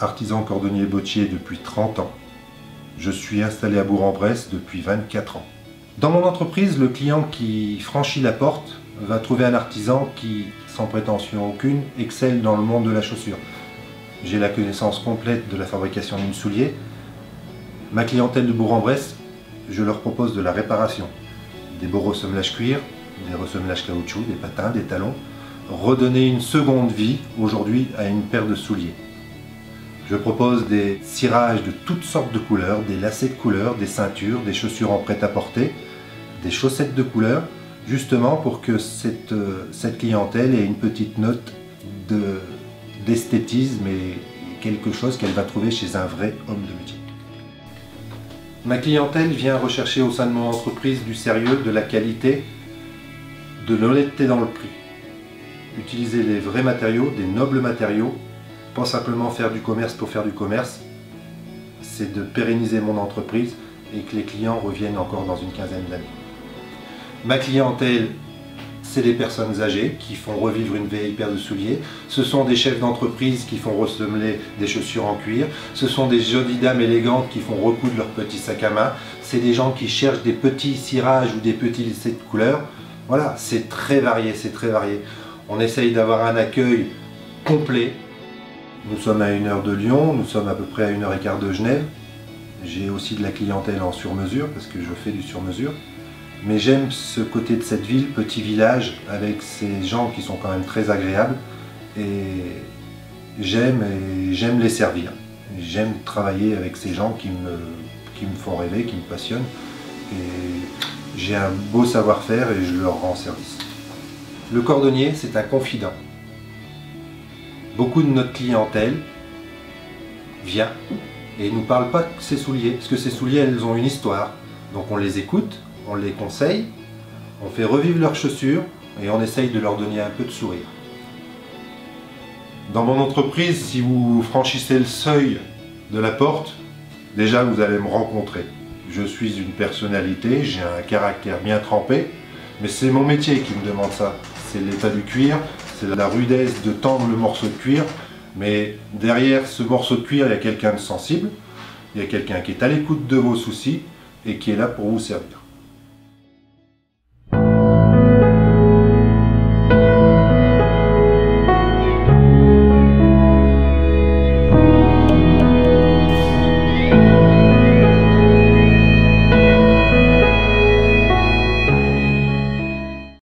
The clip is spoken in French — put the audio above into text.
artisan cordonnier bottier depuis 30 ans. Je suis installé à Bourg-en-Bresse depuis 24 ans. Dans mon entreprise, le client qui franchit la porte va trouver un artisan qui, sans prétention aucune, excelle dans le monde de la chaussure. J'ai la connaissance complète de la fabrication d'une soulier. Ma clientèle de Bourg-en-Bresse, je leur propose de la réparation. Des beaux ressemblages cuir, des ressemblages caoutchouc, des patins, des talons. Redonner une seconde vie aujourd'hui à une paire de souliers. Je propose des cirages de toutes sortes de couleurs, des lacets de couleurs, des ceintures, des chaussures en prêt-à-porter, des chaussettes de couleurs, justement pour que cette, euh, cette clientèle ait une petite note d'esthétisme et quelque chose qu'elle va trouver chez un vrai homme de métier. Ma clientèle vient rechercher au sein de mon entreprise du sérieux, de la qualité, de l'honnêteté dans le prix. Utiliser les vrais matériaux, des nobles matériaux, pas simplement faire du commerce pour faire du commerce, c'est de pérenniser mon entreprise et que les clients reviennent encore dans une quinzaine d'années. Ma clientèle, c'est des personnes âgées qui font revivre une vieille paire de souliers. Ce sont des chefs d'entreprise qui font ressembler des chaussures en cuir. Ce sont des jolies dames élégantes qui font recoudre leurs petits sacs à main. C'est des gens qui cherchent des petits cirages ou des petits lissés de couleurs. Voilà, c'est très varié, c'est très varié. On essaye d'avoir un accueil complet. Nous sommes à une heure de Lyon, nous sommes à peu près à une heure et quart de Genève. J'ai aussi de la clientèle en sur-mesure parce que je fais du sur-mesure. Mais j'aime ce côté de cette ville, petit village, avec ces gens qui sont quand même très agréables. Et j'aime les servir. J'aime travailler avec ces gens qui me, qui me font rêver, qui me passionnent. J'ai un beau savoir-faire et je leur rends service. Le cordonnier, c'est un confident. Beaucoup de notre clientèle vient et ne nous parle pas de ses souliers, parce que ces souliers, elles ont une histoire. Donc on les écoute, on les conseille, on fait revivre leurs chaussures et on essaye de leur donner un peu de sourire. Dans mon entreprise, si vous franchissez le seuil de la porte, déjà vous allez me rencontrer. Je suis une personnalité, j'ai un caractère bien trempé, mais c'est mon métier qui me demande ça. C'est l'état du cuir, c'est la rudesse de tendre le morceau de cuir, mais derrière ce morceau de cuir, il y a quelqu'un de sensible, il y a quelqu'un qui est à l'écoute de vos soucis et qui est là pour vous servir.